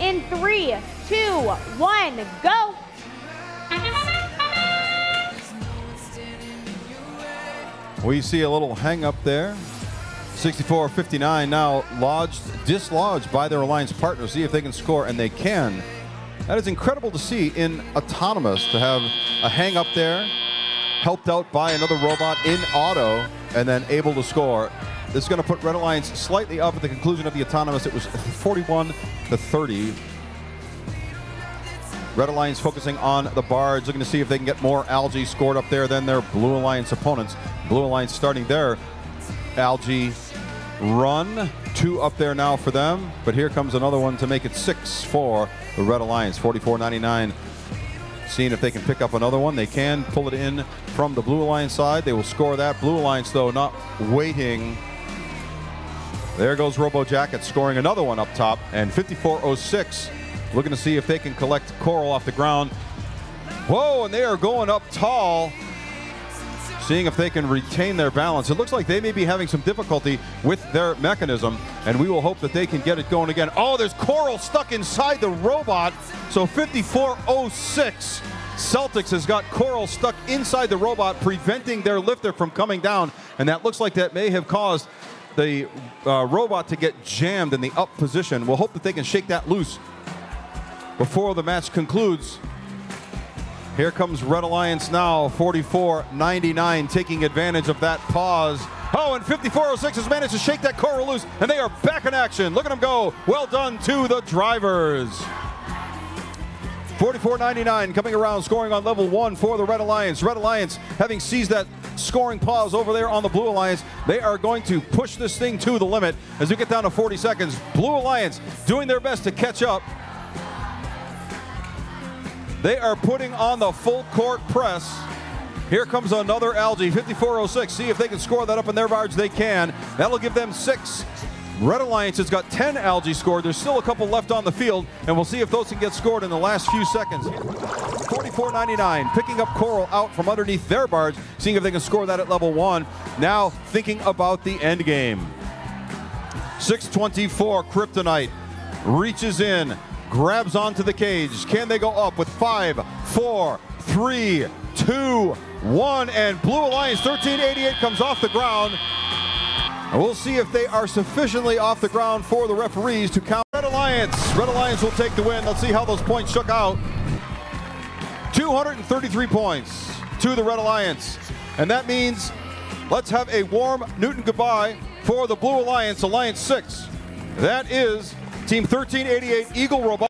in three, two, one, go. We see a little hang up there. 64-59 now lodged, dislodged by their alliance partner. See if they can score, and they can. That is incredible to see in Autonomous to have a hang up there, helped out by another robot in auto, and then able to score. This is going to put Red Alliance slightly up at the conclusion of the Autonomous. It was 41 to 30. Red Alliance focusing on the Barge, looking to see if they can get more Algae scored up there than their Blue Alliance opponents. Blue Alliance starting their Algae run. Two up there now for them, but here comes another one to make it six for the Red Alliance. 44.99. Seeing if they can pick up another one. They can pull it in from the Blue Alliance side. They will score that. Blue Alliance, though, not waiting. There goes Robo Jacket scoring another one up top, and 54.06 looking to see if they can collect Coral off the ground. Whoa, and they are going up tall seeing if they can retain their balance. It looks like they may be having some difficulty with their mechanism, and we will hope that they can get it going again. Oh, there's Coral stuck inside the robot. So 54.06. Celt-X has got Coral stuck inside the robot, preventing their lifter from coming down, and that looks like that may have caused the uh, robot to get jammed in the up position. We'll hope that they can shake that loose before the match concludes. Here comes Red Alliance now, 44-99, taking advantage of that pause. Oh, and 5406 has managed to shake that Coral loose, and they are back in action. Look at them go. Well done to the drivers. 44-99 coming around, scoring on level one for the Red Alliance. Red Alliance having seized that scoring pause over there on the Blue Alliance. They are going to push this thing to the limit as we get down to 40 seconds. Blue Alliance doing their best to catch up. They are putting on the full court press. Here comes another Algae, 54.06. See if they can score that up in their barge. They can. That'll give them six. Red Alliance has got 10 Algae scored. There's still a couple left on the field, and we'll see if those can get scored in the last few seconds. 44.99, picking up Coral out from underneath their barge, seeing if they can score that at level one. Now thinking about the end game. 624 CRyptonite reaches in, grabs onto the cage. Can they go up with five, four, three, two, one, and Blue Alliance 1388 comes off the ground. And we'll see if they are sufficiently off the ground for the referees to count. Red Alliance. Red Alliance will take the win. Let's see how those points shook out. 233 points to the Red Alliance. And that means let's have a warm Newton goodbye for the Blue Alliance, Alliance 6. That is Team 1388 Eagle Robot.